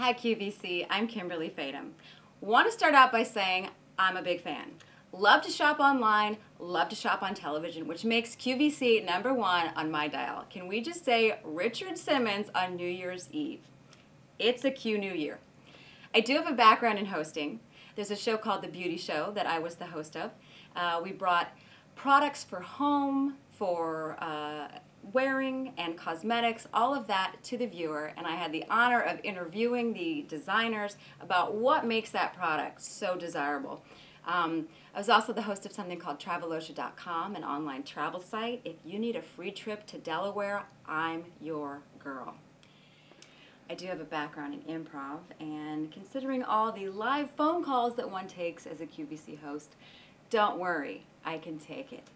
Hi QVC, I'm Kimberley Fadem. Want to start out by saying I'm a big fan. Love to shop online, love to shop on television, which makes QVC number one on my dial. Can we just say Richard Simmons on New Year's Eve? It's a Q New Year. I do have a background in hosting. There's a show called The Beauty Show that I was the host of. Uh, we brought products for home, for uh, wearing and cosmetics, all of that to the viewer, and I had the honor of interviewing the designers about what makes that product so desirable. Um, I was also the host of something called Travelosha.com, an online travel site. If you need a free trip to Delaware, I'm your girl. I do have a background in improv, and considering all the live phone calls that one takes as a QVC host, don't worry, I can take it.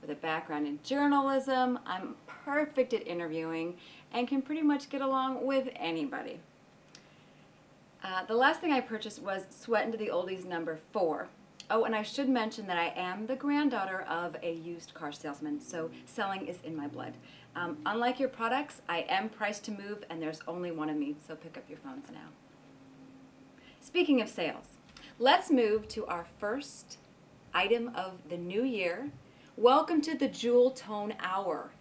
With a background in journalism, I'm perfect at interviewing and can pretty much get along with anybody. Uh, the last thing I purchased was Sweatin' to the Oldies number four. Oh, and I should mention that I am the granddaughter of a used car salesman, so selling is in my blood. Um, unlike your products, I am priced to move and there's only one of me, so pick up your phones now. Speaking of sales, let's move to our first item of the new year. Welcome to the Jewel Tone Hour.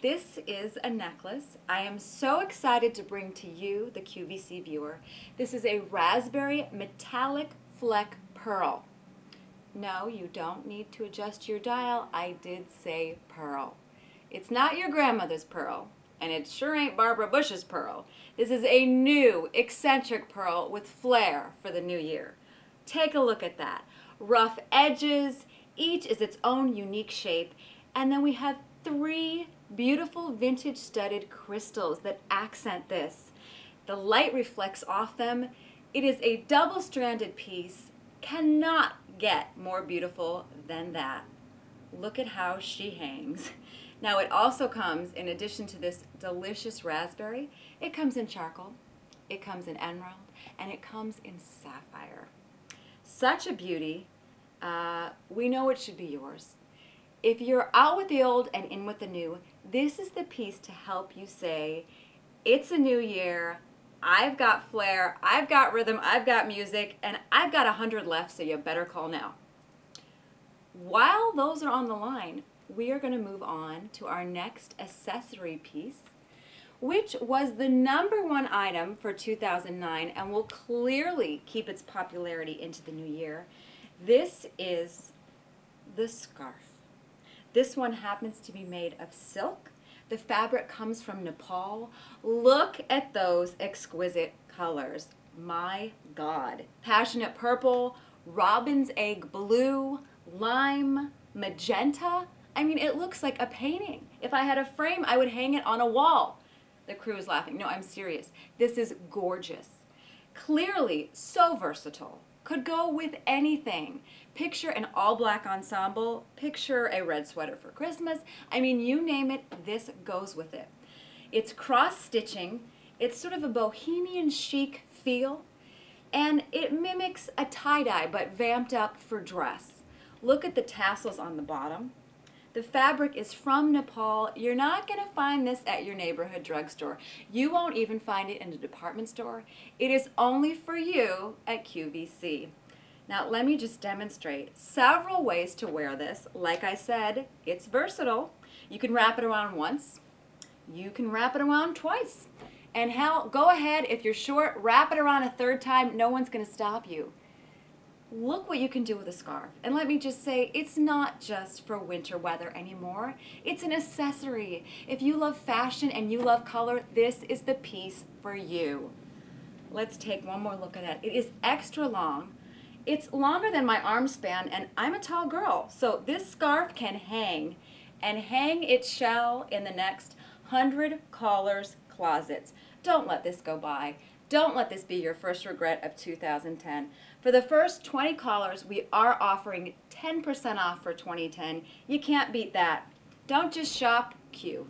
This is a necklace I am so excited to bring to you, the QVC viewer. This is a raspberry metallic fleck pearl. No, you don't need to adjust your dial. I did say pearl. It's not your grandmother's pearl, and it sure ain't Barbara Bush's pearl. This is a new, eccentric pearl with flair for the new year. Take a look at that. Rough edges, each is its own unique shape, and then we have three beautiful vintage studded crystals that accent this. The light reflects off them. It is a double-stranded piece. Cannot get more beautiful than that. Look at how she hangs. Now it also comes, in addition to this delicious raspberry, it comes in charcoal, it comes in emerald, and it comes in sapphire. Such a beauty, uh, we know it should be yours. If you're out with the old and in with the new, this is the piece to help you say, it's a new year, I've got flair, I've got rhythm, I've got music, and I've got a hundred left, so you better call now. While those are on the line, we are going to move on to our next accessory piece, which was the number one item for 2009 and will clearly keep its popularity into the new year. This is the scarf. This one happens to be made of silk. The fabric comes from Nepal. Look at those exquisite colors. My God. Passionate purple, robin's egg blue, lime, magenta, I mean, it looks like a painting. If I had a frame, I would hang it on a wall. The crew is laughing. No, I'm serious. This is gorgeous. Clearly, so versatile. Could go with anything. Picture an all black ensemble. Picture a red sweater for Christmas. I mean, you name it, this goes with it. It's cross stitching. It's sort of a bohemian chic feel. And it mimics a tie-dye, but vamped up for dress. Look at the tassels on the bottom. The fabric is from Nepal. You're not going to find this at your neighborhood drugstore. You won't even find it in a department store. It is only for you at QVC. Now let me just demonstrate several ways to wear this. Like I said, it's versatile. You can wrap it around once. You can wrap it around twice. And hell, go ahead, if you're short, wrap it around a third time. No one's going to stop you look what you can do with a scarf. And let me just say, it's not just for winter weather anymore. It's an accessory. If you love fashion and you love color, this is the piece for you. Let's take one more look at it. It is extra long. It's longer than my arm span, and I'm a tall girl, so this scarf can hang, and hang it shall in the next 100 callers' closets. Don't let this go by. Don't let this be your first regret of 2010. For the first 20 callers, we are offering 10% off for 2010. You can't beat that. Don't just shop, Q.